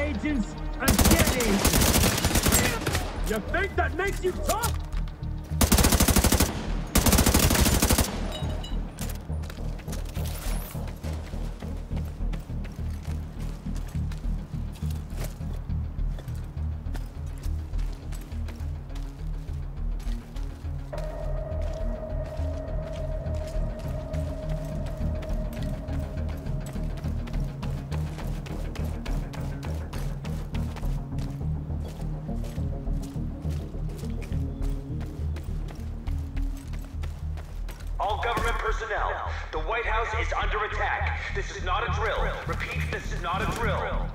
agents are dead agents. You think that makes you tough? All government personnel, the White House is under attack. This is not a drill. Repeat, this is not a drill.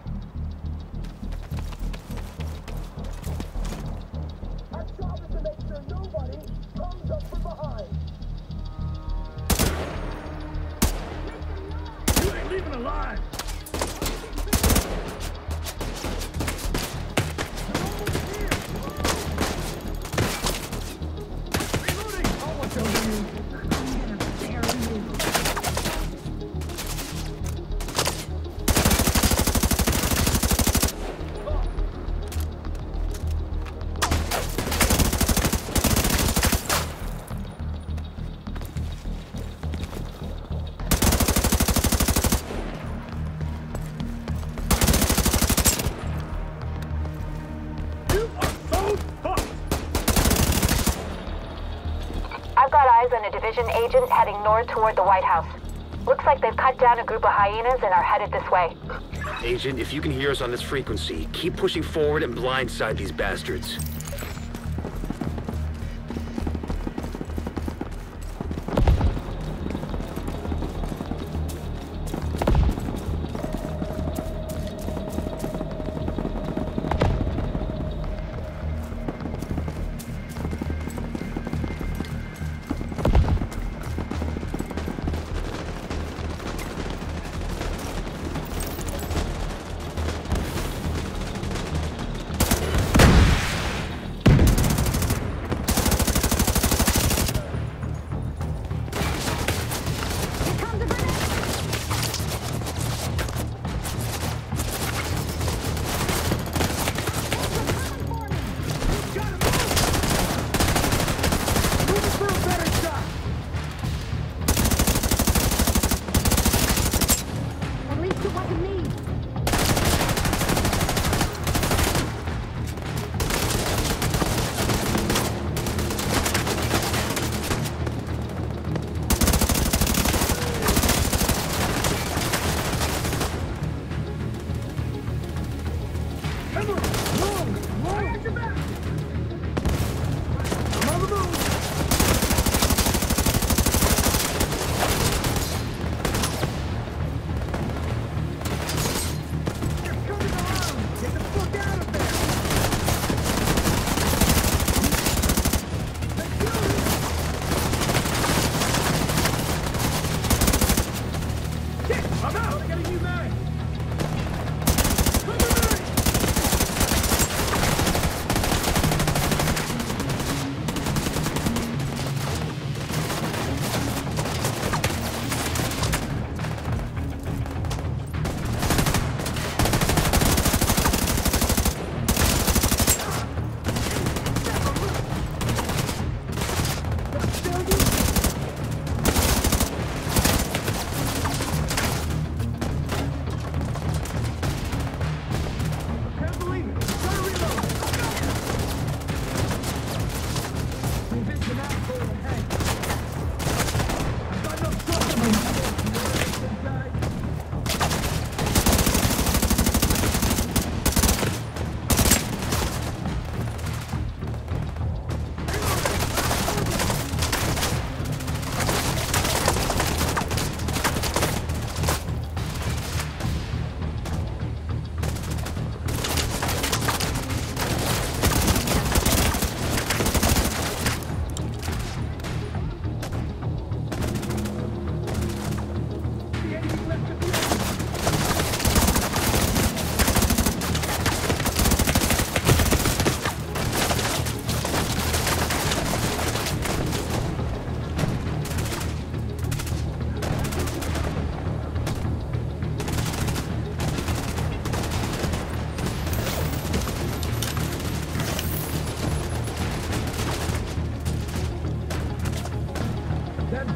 Our job a division agent heading north toward the White House. Looks like they've cut down a group of hyenas and are headed this way. Agent, if you can hear us on this frequency, keep pushing forward and blindside these bastards.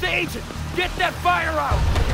There's the agent! Get that fire out!